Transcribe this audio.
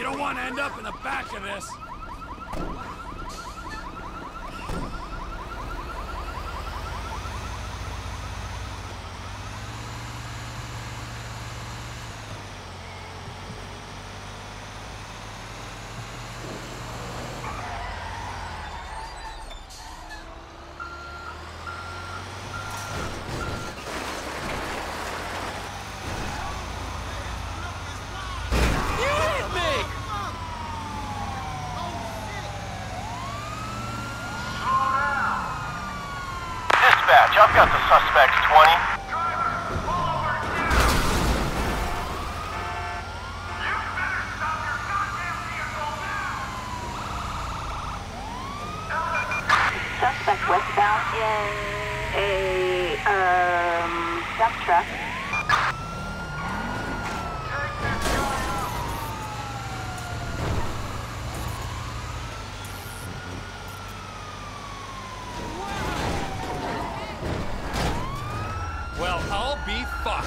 You don't want to end up in the back of this. I've got the suspect 20. Suspect westbound in a um, dump truck. Well, I'll be fucked.